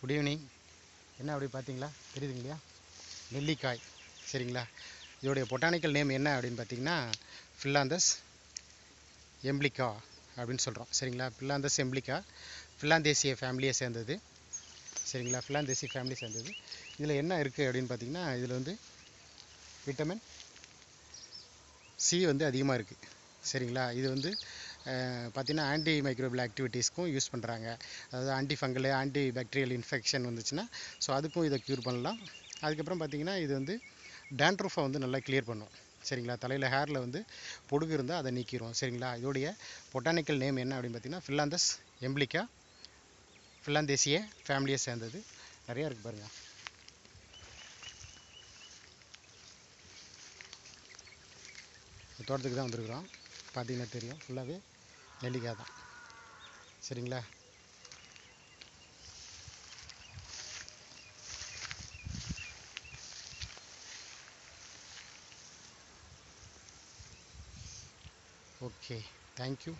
Good evening என்ன அப்படி பார்த்தீங்களா? தெரியுதுங்க இல்லையா நெல்லிக்காய். சரிங்களா? இதோடைய பொட்டானிக்கல் நேம் என்ன அப்படின்னு பார்த்தீங்கன்னா ஃபில்லாந்தஸ் எம்ப்ளிக்கா அப்படின்னு சொல்கிறோம் சரிங்களா? ஃபில்லாந்தஸ் எம்ப்ளிகா ஃபில்லாந்தேசிய ஃபேமிலியை சேர்ந்தது. சரிங்களா? ஃபில்லாந்தேசி ஃபேமிலி சேர்ந்தது. இதில் என்ன இருக்குது அப்படின்னு பார்த்தீங்கன்னா இதில் வந்து விட்டமின் சி வந்து அதிகமாக இருக்குது சரிங்களா? இது வந்து பார்த்திங்கன்னா ஆன்டி மைக்ரோபியல் ஆக்டிவிட்டீஸ்க்கும் யூஸ் பண்ணுறாங்க அதாவது anti fungal anti bacterial infection வந்துச்சுன்னா ஸோ அதுக்கும் இதை க்யூர் பண்ணலாம். அதுக்கப்புறம் பார்த்திங்கன்னா இது வந்து டேண்ட்ரூஃபை வந்து நல்லா கிளியர் பண்ணும். சரிங்களா? தலையில் ஹேரில் வந்து பொடுகு இருந்தால் அதை நீக்கிடும் சரிங்களா? இதோடைய பொட்டானிக்கல் நேம் என்ன அப்படின்னு பார்த்தீங்கன்னா ஃபில்லாந்தஸ் எம்பிளிக்கா ஃபில்லாந்தேசிய ஃபேமிலியை சேர்ந்தது. நிறையா இருக்குது பாருங்கள் தோட்டத்துக்கு தான் வந்திருக்கிறோம். பார்த்தீங்கன்னா தெரியும். ஃபுல்லாகவே நெல்லிக்காய் தான். சரிங்களா? Okay thank you